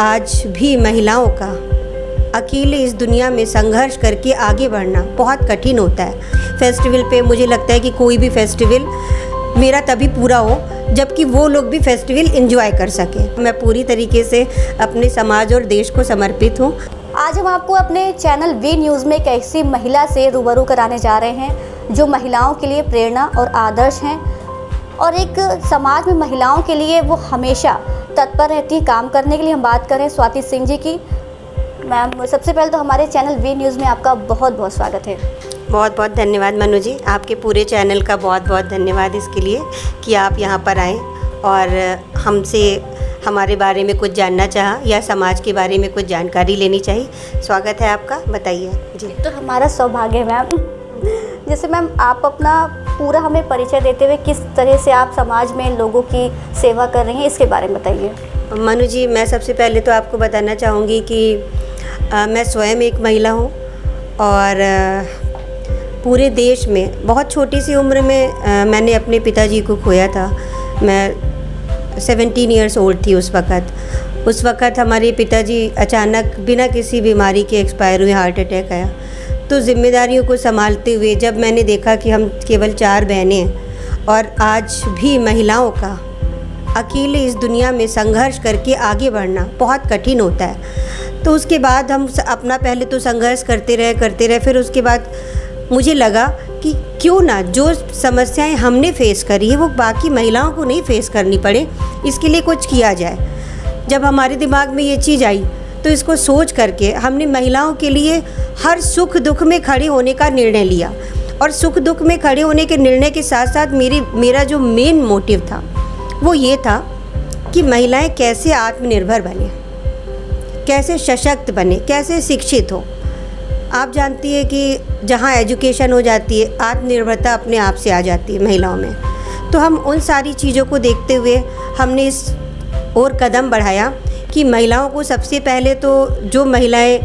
आज भी महिलाओं का अकेले इस दुनिया में संघर्ष करके आगे बढ़ना बहुत कठिन होता है। फेस्टिवल पे मुझे लगता है कि कोई भी फेस्टिवल मेरा तभी पूरा हो जबकि वो लोग भी फेस्टिवल इंजॉय कर सकें। मैं पूरी तरीके से अपने समाज और देश को समर्पित हूँ। आज हम आपको अपने चैनल वी न्यूज़ में एक ऐसी महिला से रूबरू कराने जा रहे हैं, जो महिलाओं के लिए प्रेरणा और आदर्श हैं और एक समाज में महिलाओं के लिए वो हमेशा तत्पर रहती हैं काम करने के लिए हम बात करें स्वाति सिंह जी की। मैम सबसे पहले तो हमारे चैनल वी न्यूज़ में आपका बहुत बहुत स्वागत है। बहुत बहुत धन्यवाद मनु जी। आपके पूरे चैनल का बहुत बहुत धन्यवाद इसके लिए कि आप यहाँ पर आएँ और हमसे हमारे बारे में कुछ जानना चाहा या समाज के बारे में कुछ जानकारी लेनी चाहिए। स्वागत है आपका बताइए। जी। तो हमारा सौभाग्य है मैम। जैसे मैम आप अपना पूरा हमें परिचय देते हुए किस तरह से आप समाज में लोगों की सेवा कर रही हैं इसके बारे में बताइए। मनु जी मैं सबसे पहले तो आपको बताना चाहूँगी कि आ, मैं स्वयं एक महिला हूँ और आ, पूरे देश में बहुत छोटी सी उम्र में आ, मैंने अपने पिताजी को खोया था। मैं सेवेंटीन ईयर्स ओल्ड थी उस वक़्त। उस वक़्त हमारे पिताजी अचानक बिना किसी बीमारी के एक्सपायर हुए हार्ट अटैक आया। तो ज़िम्मेदारियों को संभालते हुए जब मैंने देखा कि हम केवल चार बहनें और आज भी महिलाओं का अकेले इस दुनिया में संघर्ष करके आगे बढ़ना बहुत कठिन होता है तो उसके बाद हम अपना पहले तो संघर्ष करते रहे करते रहे, फिर उसके बाद मुझे लगा कि क्यों ना जो समस्याएँ हमने फेस करी है, वो बाकी महिलाओं को नहीं फेस करनी पड़े, इसके लिए कुछ किया जाए। जब हमारे दिमाग में ये चीज़ आई तो इसको सोच करके हमने महिलाओं के लिए हर सुख दुख में खड़े होने का निर्णय लिया। और सुख दुख में खड़े होने के निर्णय के साथ साथ मेरी, मेरा जो मेन मोटिव था, वो ये था कि महिलाएँ कैसे आत्मनिर्भर बने, कैसे सशक्त बने, कैसे शिक्षित हो। आप जानती है कि जहाँ एजुकेशन हो जाती है, आत्मनिर्भरता अपने आप से आ जाती है महिलाओं में। तो हम उन सारी चीज़ों को देखते हुए हमने इस और कदम बढ़ाया। कि महिलाओं को सबसे पहले तो जो महिलाएँ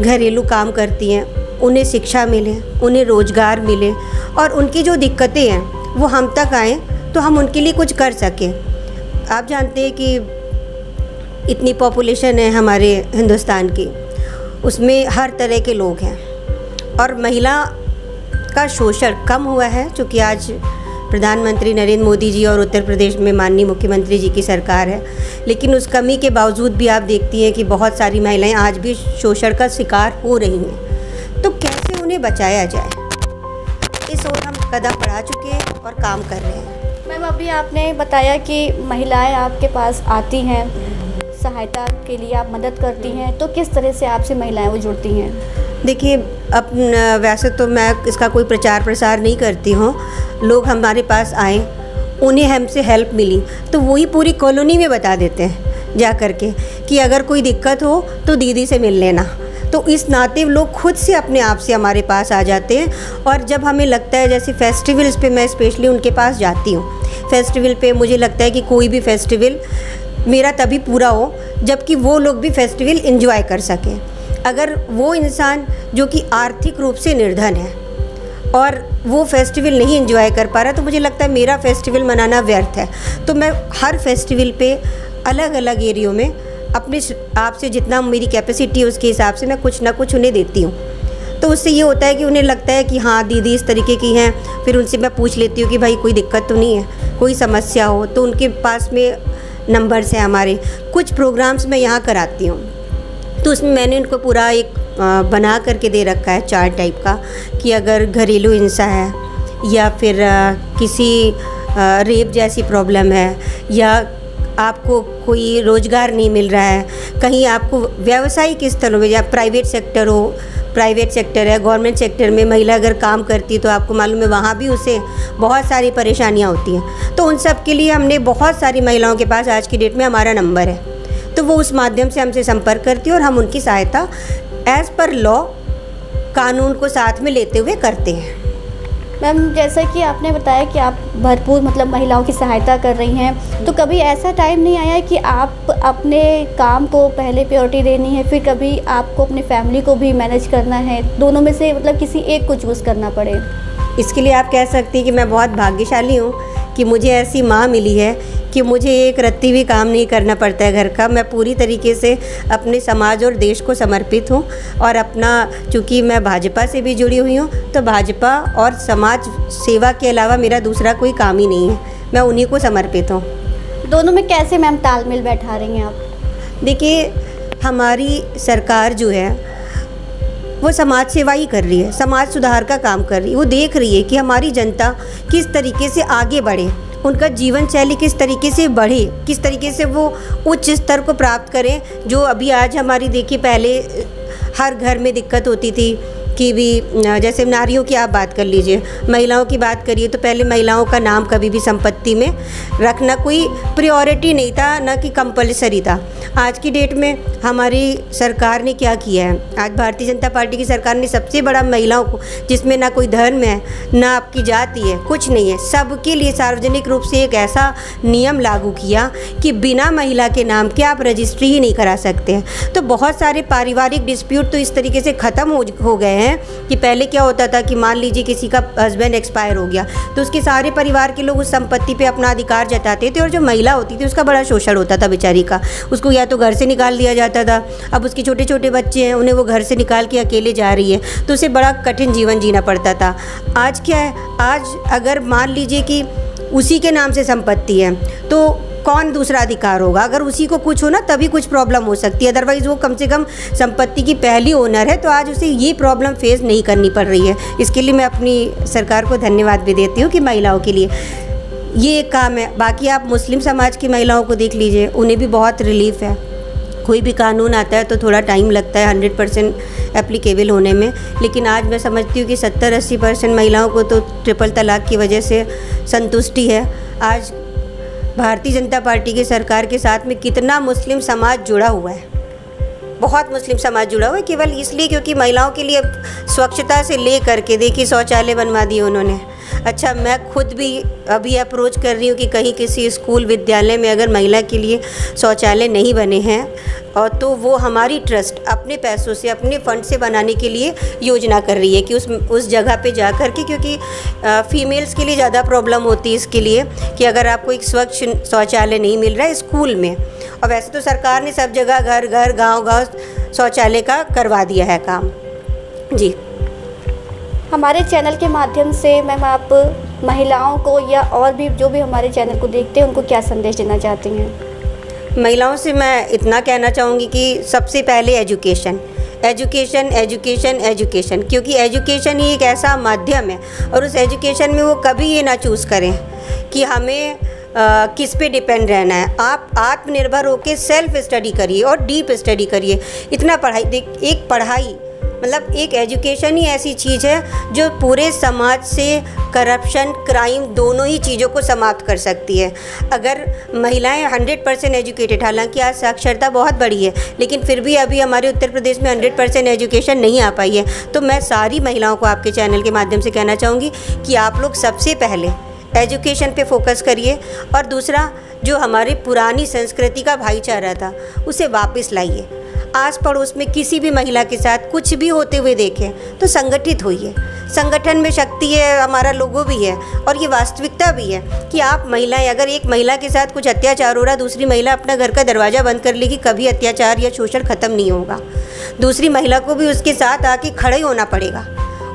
घरेलू काम करती हैं, उन्हें शिक्षा मिले, उन्हें रोज़गार मिले और उनकी जो दिक्कतें हैं, वो हम तक आएँ तो हम उनके लिए कुछ कर सकें। आप जानते हैं कि इतनी पॉपुलेशन है हमारे हिंदुस्तान की, उसमें हर तरह के लोग हैं और महिला का शोषण कम हुआ है क्योंकि आज प्रधानमंत्री नरेंद्र मोदी जी और उत्तर प्रदेश में माननीय मुख्यमंत्री जी की सरकार है। लेकिन उस कमी के बावजूद भी आप देखती हैं कि बहुत सारी महिलाएँ आज भी शोषण का शिकार हो रही हैं। तो कैसे उन्हें बचाया जाए? इस ओर हम कदम बढ़ा चुके हैं और काम कर रहे हैं। मैम अभी आपने बताया कि महिलाएँ आपके पास आती हैं सहायता के लिए आप मदद करती हैं। तो किस तरह से आपसे महिलाएँ वो जुड़ती हैं? देखिए अब वैसे तो मैं इसका कोई प्रचार प्रसार नहीं करती हूँ। लोग हमारे पास आए, उन्हें हमसे हेल्प मिली तो वही पूरी कॉलोनी में बता देते हैं, जा कर के कि अगर कोई दिक्कत हो तो दीदी से मिल लेना। तो इस नाते लोग खुद से अपने आप से हमारे पास आ जाते हैं, और जब हमें लगता है, जैसे फेस्टिवल्स पे मैं स्पेशली उनके पास जाती हूँ। फेस्टिवल पे मुझे लगता है कि कोई भी फेस्टिवल मेरा तभी पूरा हो, जबकि वो लोग भी फेस्टिवल इन्जॉय कर सकें। अगर वो इंसान जो कि आर्थिक रूप से निर्धन है और वो फेस्टिवल नहीं इन्जॉय कर पा रहा तो मुझे लगता है मेरा फेस्टिवल मनाना व्यर्थ है। तो मैं हर फेस्टिवल पे अलग अलग एरियो में अपने आप से जितना मेरी कैपेसिटी है, उसके हिसाब से मैं कुछ ना कुछ उन्हें देती हूँ। तो उससे ये होता है कि उन्हें लगता है कि हाँ दीदी इस तरीके की हैं, फिर उनसे मैं पूछ लेती हूँ कि भाई, कोई दिक्कत तो नहीं है, कोई समस्या हो तो उनके पास में नंबर्स हैं हमारे। कुछ प्रोग्राम्स मैं यहाँ कराती हूँ। तो उसमें मैंने उनको पूरा एक बना करके दे रखा है चार्ट टाइप का कि अगर घरेलू हिंसा है या फिर किसी रेप जैसी प्रॉब्लम है या आपको कोई रोज़गार नहीं मिल रहा है, कहीं आपको व्यावसायिक स्थलों में, या प्राइवेट सेक्टर हो, प्राइवेट सेक्टर है, गवर्नमेंट सेक्टर में महिला अगर काम करती है तो आपको मालूम है वहाँ भी उसे बहुत सारी परेशानियाँ होती हैं। तो उन सब के लिए हमने बहुत सारी महिलाओं के पास आज की डेट में हमारा नंबर है। तो वो उस माध्यम से हमसे संपर्क करती है और हम उनकी सहायता एज़ पर लॉ कानून को साथ में लेते हुए करते हैं। मैम जैसा कि आपने बताया कि आप भरपूर मतलब महिलाओं की सहायता कर रही हैं तो कभी ऐसा टाइम नहीं आया कि आप अपने काम को पहले प्योरिटी देनी है फिर कभी आपको अपने फैमिली को भी मैनेज करना है? दोनों में से मतलब किसी एक को चूज़ करना पड़े। इसके लिए आप कह सकती हैं कि मैं बहुत भाग्यशाली हूँ। कि मुझे ऐसी माँ मिली है कि मुझे एक रत्ती भी काम नहीं करना पड़ता है घर का। मैं पूरी तरीके से अपने समाज और देश को समर्पित हूँ और अपना चूँकि मैं भाजपा से भी जुड़ी हुई हूँ तो भाजपा और समाज सेवा के अलावा मेरा दूसरा कोई काम ही नहीं है। मैं उन्हीं को समर्पित हूँ। दोनों में कैसे मैम तालमेल बैठा रही हैं आप? देखिए हमारी सरकार जो है वो समाज सेवा ही कर रही है, समाज सुधार का काम कर रही है। वो देख रही है कि हमारी जनता किस तरीके से आगे बढ़े, उनका जीवन शैली किस तरीके से बढ़े, किस तरीके से वो उच्च स्तर को प्राप्त करें, जो अभी आज हमारी, देखिए, पहले हर घर में दिक्कत होती थी की भी जैसे नारियों की आप बात कर लीजिए महिलाओं की बात करिए तो पहले महिलाओं का नाम कभी भी संपत्ति में रखना कोई प्रियोरिटी नहीं था ना कि कंपलसरी था। आज की डेट में हमारी सरकार ने क्या किया है? आज भारतीय जनता पार्टी की सरकार ने सबसे बड़ा महिलाओं को जिसमें ना कोई धर्म है ना आपकी जाति है कुछ नहीं है सबके लिए सार्वजनिक रूप से एक ऐसा नियम लागू किया कि बिना महिला के नाम के आप रजिस्ट्री ही नहीं करा सकते हैं। तो बहुत सारे पारिवारिक डिस्प्यूट तो इस तरीके से ख़त्म हो, हो गए हैं। हैं कि पहले क्या होता था कि मान लीजिए किसी का हस्बैंड एक्सपायर हो गया तो उसके सारे परिवार के लोग उस संपत्ति पे अपना अधिकार जताते थे और जो महिला होती थी उसका बड़ा शोषण होता था बेचारी का। उसको या तो घर से निकाल दिया जाता था। अब उसके छोटे छोटे बच्चे हैं, उन्हें वो घर से निकाल के अकेले जा रही है तो उसे बड़ा कठिन जीवन जीना पड़ता था। आज क्या है? आज अगर मान लीजिए कि उसी के नाम से संपत्ति है तो कौन दूसरा अधिकार होगा? अगर उसी को कुछ हो ना, तभी कुछ प्रॉब्लम हो सकती है। अदरवाइज़ वो कम से कम संपत्ति की पहली ओनर है तो आज उसे ये प्रॉब्लम फेस नहीं करनी पड़ रही है। इसके लिए मैं अपनी सरकार को धन्यवाद भी देती हूँ कि महिलाओं के लिए। ये एक काम है। बाकी आप मुस्लिम समाज की महिलाओं को देख लीजिए, उन्हें भी बहुत रिलीफ है। कोई भी कानून आता है तो थोड़ा टाइम लगता है हंड्रेड परसेंट एप्लीकेबल होने में। लेकिन आज मैं समझती हूँ कि सत्तर, अस्सी परसेंट महिलाओं को तो ट्रिपल तलाक की वजह से संतुष्टि है। आज भारतीय जनता पार्टी की सरकार के साथ में कितना मुस्लिम समाज जुड़ा हुआ है? बहुत मुस्लिम समाज जुड़ा हुआ है, केवल इसलिए क्योंकि महिलाओं के लिए स्वच्छता से ले करके देखिए शौचालय बनवा दिए उन्होंने। अच्छा मैं खुद भी अभी अप्रोच कर रही हूँ कि कहीं किसी स्कूल विद्यालय में अगर महिला के लिए शौचालय नहीं बने हैं, और तो वो हमारी ट्रस्ट अपने पैसों से, अपने फंड से बनाने के लिए योजना कर रही है कि उस उस जगह पे जा कर के, क्योंकि फ़ीमेल्स के लिए ज़्यादा प्रॉब्लम होती है इसके लिए कि अगर आपको एक स्वच्छ शौचालय नहीं मिल रहा है स्कूल में, और वैसे तो सरकार ने सब जगह घर घर, गाँव गाँव शौचालय का करवा दिया है काम। जी। हमारे चैनल के माध्यम से मैम आप महिलाओं को या और भी जो भी हमारे चैनल को देखते हैं उनको क्या संदेश देना चाहती हैं? महिलाओं से मैं इतना कहना चाहूँगी कि सबसे पहले एजुकेशन। एजुकेशन एजुकेशन एजुकेशन क्योंकि एजुकेशन ही एक ऐसा माध्यम है और उस एजुकेशन में वो कभी ये ना चूज़ करें कि हमें आ, किस पे डिपेंड रहना है। आप आत्मनिर्भर होकर सेल्फ स्टडी करिए और डीप स्टडी करिए। इतना पढ़ाई देख एक पढ़ाई मतलब एक एजुकेशन ही ऐसी चीज़ है जो पूरे समाज से करप्शन, क्राइम दोनों ही चीज़ों को समाप्त कर सकती है। अगर महिलाएँ 100 परसेंट एजुकेटेड, हालाँकि आज साक्षरता बहुत बड़ी है, लेकिन फिर भी अभी हमारे उत्तर प्रदेश में 100 परसेंट एजुकेशन नहीं आ पाई है। तो मैं सारी महिलाओं को आपके चैनल के माध्यम से कहना चाहूँगी कि आप लोग सबसे पहले एजुकेशन पे फोकस करिए और दूसरा, जो हमारी पुरानी संस्कृति का भाईचारा था, उसे वापस लाइए। आस पड़ोस में किसी भी महिला के साथ कुछ भी होते हुए देखें तो संगठित होइए। संगठन में शक्ति है, हमारा लोगो भी है और ये वास्तविकता भी है कि आप महिलाएँ, अगर एक महिला के साथ कुछ अत्याचार हो रहा, दूसरी महिला अपना घर का दरवाज़ा बंद कर लेगी, कभी अत्याचार या शोषण ख़त्म नहीं होगा। दूसरी महिला को भी उसके साथ आके खड़े होना पड़ेगा।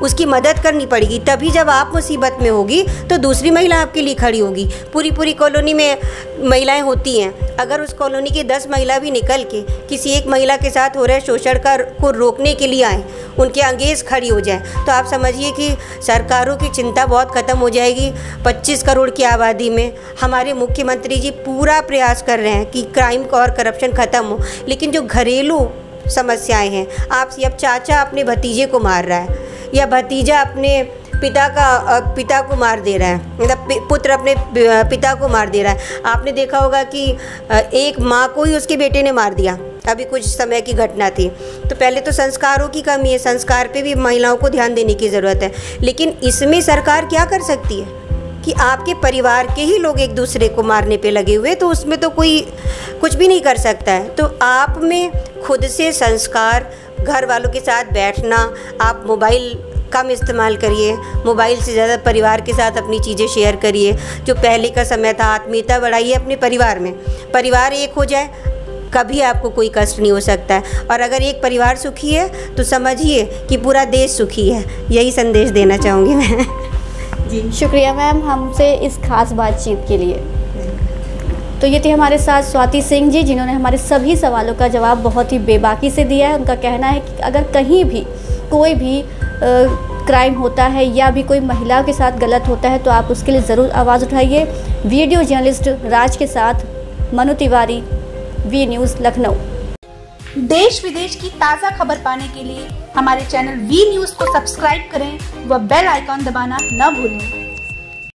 उसकी मदद करनी पड़ेगी, तभी जब आप मुसीबत में होगी तो दूसरी महिला आपके लिए खड़ी होगी। पूरी पूरी कॉलोनी में महिलाएँ होती हैं। अगर उस कॉलोनी की दस महिला भी निकल के किसी एक महिला के साथ हो रहे शोषण का को रोकने के लिए आए, उनके अंगेज खड़ी हो जाए तो आप समझिए कि सरकारों की चिंता बहुत ख़त्म हो जाएगी। 25 करोड़ की आबादी में हमारे मुख्यमंत्री जी पूरा प्रयास कर रहे हैं कि क्राइम और करप्शन ख़त्म हो, लेकिन जो घरेलू समस्याएँ हैं, आप अब चाचा अपने भतीजे को मार रहा है। या भतीजा अपने पिता का पिता को मार दे रहा है। मतलब पुत्र अपने पिता को मार दे रहा है। आपने देखा होगा कि एक माँ को ही उसके बेटे ने मार दिया। अभी कुछ समय की घटना थी। तो पहले तो संस्कारों की कमी है। संस्कार पे भी महिलाओं को ध्यान देने की ज़रूरत है। लेकिन इसमें सरकार क्या कर सकती है? कि आपके परिवार के ही लोग एक दूसरे को मारने पे लगे हुए तो उसमें तो कोई कुछ भी नहीं कर सकता है। तो आप में खुद से संस्कार घर वालों के साथ बैठना, आप मोबाइल कम इस्तेमाल करिए, मोबाइल से ज़्यादा परिवार के साथ अपनी चीज़ें शेयर करिए, जो पहले का समय था, आत्मीयता बढ़ाइए अपने परिवार में। परिवार एक हो जाए, कभी आपको कोई कष्ट नहीं हो सकता है। और अगर एक परिवार सुखी है तो समझिए कि पूरा देश सुखी है। यही संदेश देना चाहूँगी मैं। जी, शुक्रिया मैम हमसे इस खास बातचीत के लिए। तो ये थे हमारे साथ स्वाति सिंह जी, जिन्होंने हमारे सभी सवालों का जवाब बहुत ही बेबाकी से दिया है। उनका कहना है कि अगर कहीं भी कोई भी क्राइम होता है या भी कोई महिला के साथ गलत होता है तो आप उसके लिए ज़रूर आवाज़ उठाइए। वीडियो जर्नलिस्ट राज के साथ मनु तिवारी, वी न्यूज़ लखनऊ। देश विदेश की ताज़ा खबर पाने के लिए हमारे चैनल वी न्यूज़ को सब्सक्राइब करें व बेल आइकॉन दबाना न भूलें।